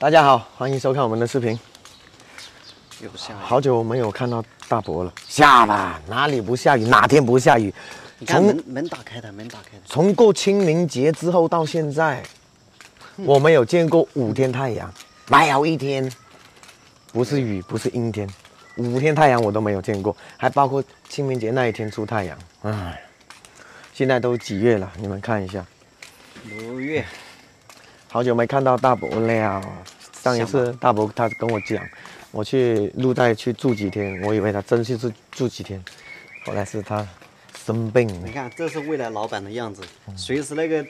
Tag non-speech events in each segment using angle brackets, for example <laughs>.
大家好，欢迎收看我们的视频。又下雨，好久没有看到大伯了。下吧，哪里不下雨？哪天不下雨？你看门门打开的，门打开的。从过清明节之后到现在，我没有见过五天太阳，没有一天不是雨，不是阴天，五天太阳我都没有见过，还包括清明节那一天出太阳。唉，现在都几月了？你们看一下，六月，好久没看到大伯了。上一次大伯他跟我讲，我去陆带去住几天，我以为他真是是住几天，后来是他生病了你。看，这是未来老板的样子，随时那个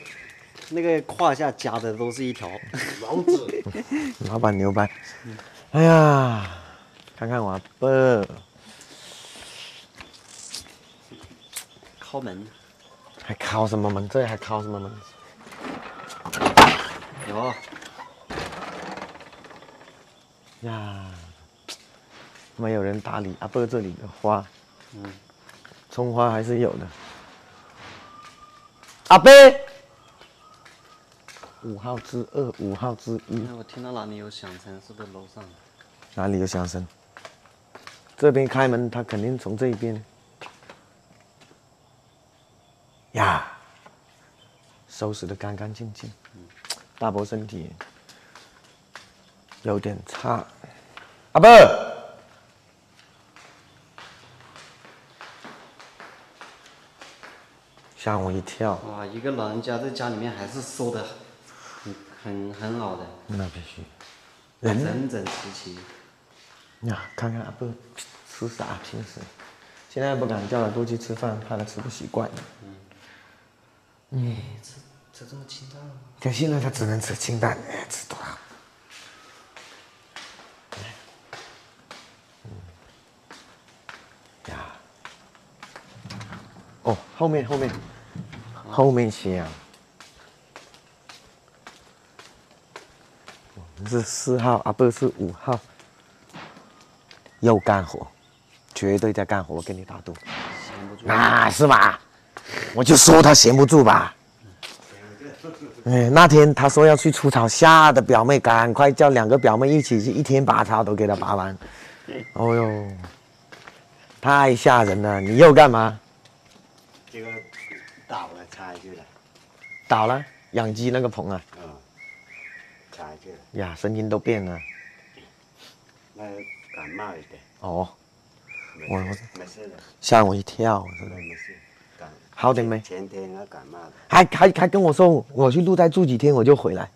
那个胯下夹的都是一条。老 <laughs> 子老板牛掰！哎呀，看看我阿伯，敲门，还敲什么门？这里还敲什么门？有，呀，没有人打理阿伯这里的花，嗯，葱花还是有的。阿伯，五号之二，五号之一，哎，我听到哪里有响声，是不是楼上？哪里有响声？这边开门，他肯定从这一边。呀，收拾的干干净净。大伯身体有点差。阿伯，吓我一跳。哇，一个老人家在家里面还是收的很很很好的，那必须。人？整整齐齐。呀，看看阿伯吃啥平时，现在不敢叫他多去吃饭，怕他吃不习惯。哎，吃吃这么清淡吗？可现在他只能吃清淡，哎，吃多好。嗯，呀，哦，后面后面后面香。我们是四号，啊，不是五号，又干活，绝对在干活，我跟你打赌。闲不住。那是吧？我就说他闲不住吧。哎，那天他说要去除草，吓得表妹赶快叫两个表妹一起去，一天拔草都给他拔完。哦呦，太吓人了！你又干嘛？这个倒了插下去了，倒了？养鸡那个棚啊？嗯，插下去了，呀，声音都变了。那感冒一点，哦，没我没事的，吓我一跳，真的。没事，感好点没？前天他感冒了，还还还跟我说，我去鹿代住几天我就回来，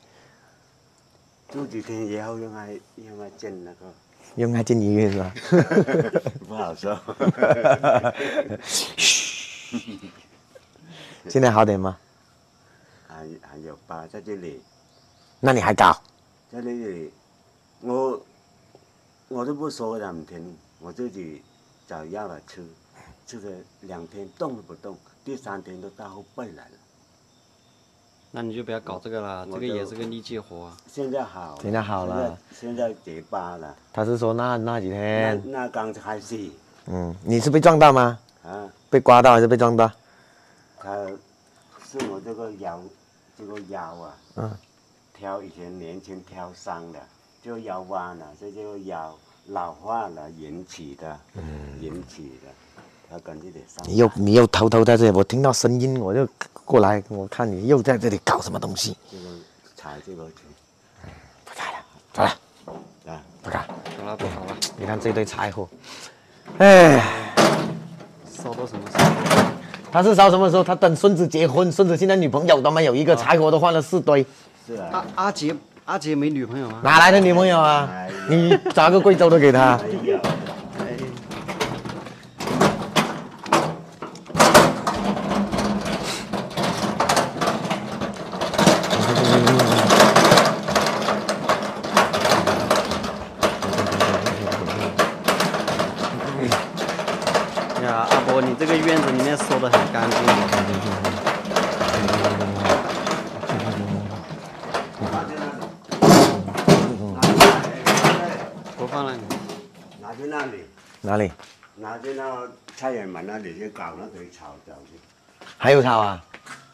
住几天以后让他让他进那个，用来进医院是吧？<laughs> 不好说，<laughs> 现在好点吗？还还有疤在这里，那你还搞？在这里，我我都不说他们听，我自己找药来吃，吃了两天动都不动，第三天都到后背来了，那你就不要搞这个了，这个也是个力气活啊。现在好，现在好了，现在结疤了，他是说那那几天，那刚开始嗯，你是被撞到吗？啊。被刮到还是被撞到？他是我这个腰，这个腰啊，嗯，挑以前年轻挑伤的，就腰弯了，这就腰老化了引起的，嗯引起的，他感觉得伤。你又你又偷偷在这里，我听到声音我就过来，我看你又在这里搞什么东西？这个踩这个去，不干了，走了，啊，不干。走了，不好了，你看这堆柴火，哎，烧到什么时候？他是烧什么时候？他等孙子结婚，孙子现在女朋友都没有一个，柴火都换了四堆，是啊，阿阿杰，阿杰没女朋友吗？哪来的女朋友啊？你找个贵州的给他。哎，呀，阿伯，你这个院子里面收的很干净的。不放了，拿去那里，哪里？拿去那个菜园门那里去搞那堆草走去，还有草啊？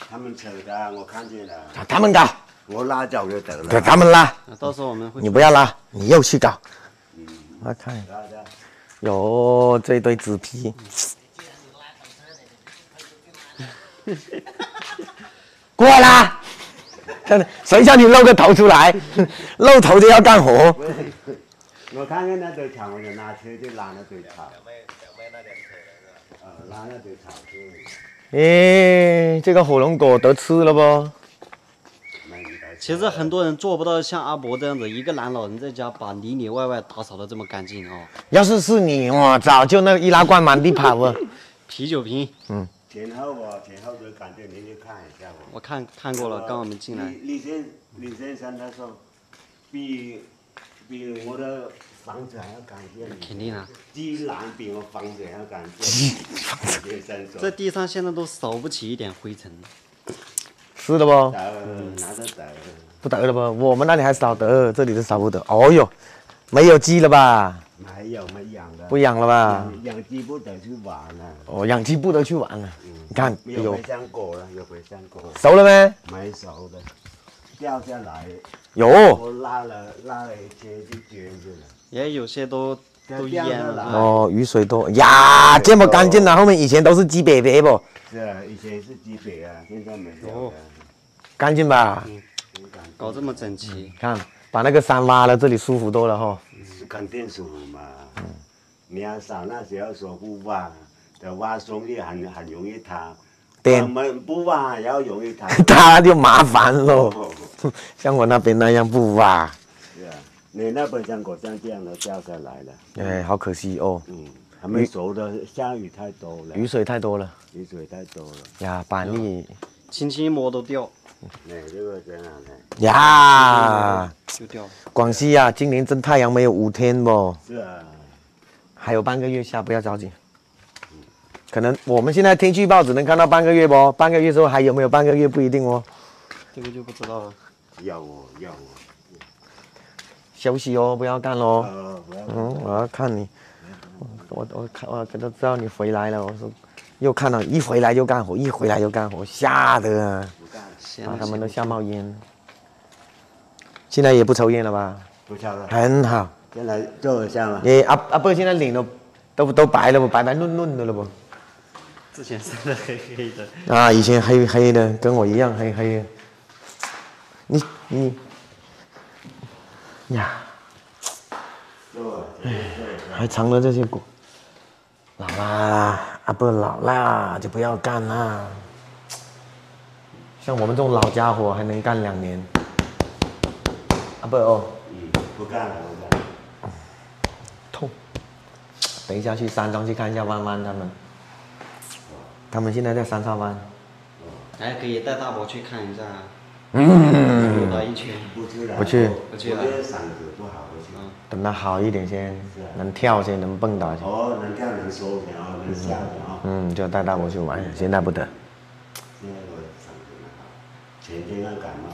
他们扯的，我看见了，他他们搞，我拉脚就得给了。他们拉，到时候我们会你不要拉，你又去搞。我看，拉的哟，这堆纸皮。<laughs> 过来啦！真的，谁叫你露个头出来？<laughs> 露头就要干活。我看见那堆草，我就拿车就拉那堆草。呃，拉那堆草去，诶，这个火龙果得吃了不？其实很多人做不到像阿伯这样子，一个男老人在家把里里外外打扫的这么干净哦。要是是你，我早就那易拉罐满地跑了。<laughs> 啤酒瓶，前后我前后的感觉您去看一下吧。我看看过了，刚我们进来。李李先李先生他说，比比我的房子还要干净。肯定啊，居然比我房子还要干净。李先生说。这地上现在都扫不起一点灰尘。是的不？得拿得得。不得了不？我们那里还扫得，这里都扫不得。哦哟，没有鸡了吧？没有没养的。不养了吧？养养鸡不得去玩了。哦，养鸡不得去玩了。你看，有回，香果了，有回香果，熟了没？没熟的，掉下来，有，我拉了拉了一些就捐去了。也有些都都淹了。啊哦，雨水多呀，这么干净的，后面以前都是鸡瘪瘪不？是啊，以前是鸡北啊，现在没有哦了。干净吧？很感搞这么整齐，看，把那个山挖了，这里舒服多了哈。是肯定舒服嘛。你要少那时候说不挖，的挖松叶很很容易塌。对我们不挖也要容易塌。<laughs> 塌就麻烦喽，哦 <laughs> 像我那边那样不挖，是啊，你那边像果像这样的掉下来了。哎，好可惜哦，嗯，还没熟的，下雨太多了，雨水太多了雨水太多了。呀，板栗轻轻一摸都掉，哎，这个这样的，呀，就掉了。广西呀，今年真太阳没有五天不？是啊，还有半个月下，不要着急。可能我们现在天气预报只能看到半个月不，半个月之后还有没有半个月不一定哦。这个就不知道了。要哦要哦，休息哦，不要干喽。嗯，我要看你，我我看我都知道你回来了，我说又看到一回来就干活，一回来就干活，吓得把他们都吓冒烟。现在也不抽烟了吧？不抽了。很好。先来坐一下了。你阿阿伯现在脸都都都白了不？白白嫩嫩的了不？之前晒的黑黑的，啊，以前黑黑的，跟我一样黑黑的。你你呀，坐，还藏了这些果。老啦，阿伯老啦，就不要干啦。像我们这种老家伙还能干两年。阿伯哦，嗯，不干了，不干了。痛。等一下去山庄去看一下弯弯他们。他们现在在三沙湾。还可以带大伯去看一下，嗯，绕一圈。不去了。不去不去嗓子不好，不去。等他好一点先，能跳先，能蹦跶先。哦，能跳能收然后，能笑的哦。嗯，就带大伯去玩，现在不得。现在我嗓子不好，前天刚感冒，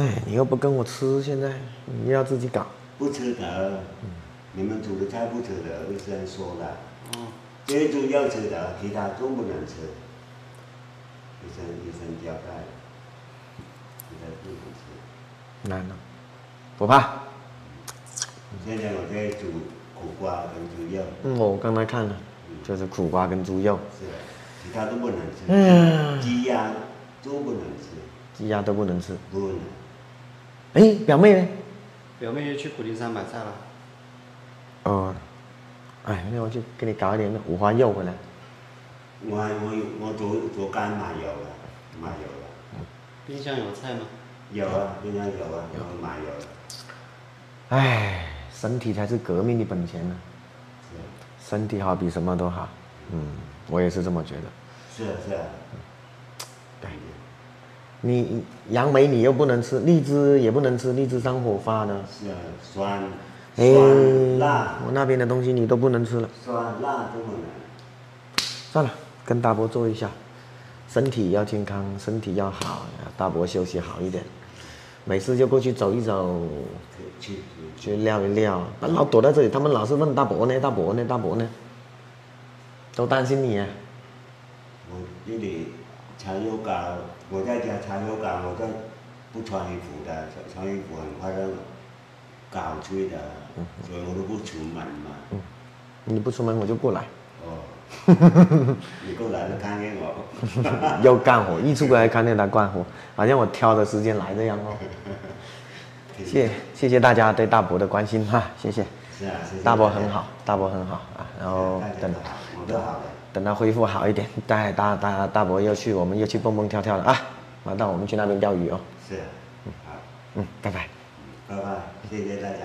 哎，你又不跟我吃，现在你要自己搞。不吃的。你们煮的菜不吃的，医生说的。哦，这种要吃的，其他都不能吃。医生医生交代。难了，不怕。现在我在煮苦瓜跟猪肉，嗯，我刚才看了，就是苦瓜跟猪肉，是，其他都不能吃。嗯鸡鸭都不能吃，鸡鸭都不能吃。不能。哎，表妹呢？表妹也去普林山买菜了。哦，哎，那我去给你搞一点那五花肉回来。我我我昨昨干买有了，买有了，冰箱有菜吗？有啊，冰箱有啊，有买有了。哎，身体才是革命的本钱呢、是身体好比什么都好。嗯，我也是这么觉得。是啊是啊。对你杨梅你又不能吃，荔枝也不能吃，荔枝上火发的。是啊，酸哎，酸辣我那边的东西你都不能吃了。酸辣都不能。算了，跟大伯做一下，身体要健康，身体要好，大伯休息好一点，没事就过去走一走，去去去撂一撂。那老躲在这里，他们老是问大伯呢，大伯呢，大伯呢，都担心你啊。我这里才有搞我在家长流感，我在不穿衣服的，穿穿衣服很快就搞出的，所以我都不出门嘛。你不出门我就过来，哦，<laughs> 你过来了看见我。<laughs> 要干活，一出来看见他干活，好像我挑的时间来这样哦。<laughs> 谢谢谢大家对大伯的关心哈，谢谢。是啊，谢谢大伯很好，大伯很好啊，然后等我都好的。等他恢复好一点，带大大大伯又去，我们又去蹦蹦跳跳了啊！马上我们去那边钓鱼哦。是啊，好，嗯，拜拜。拜拜，谢谢大家。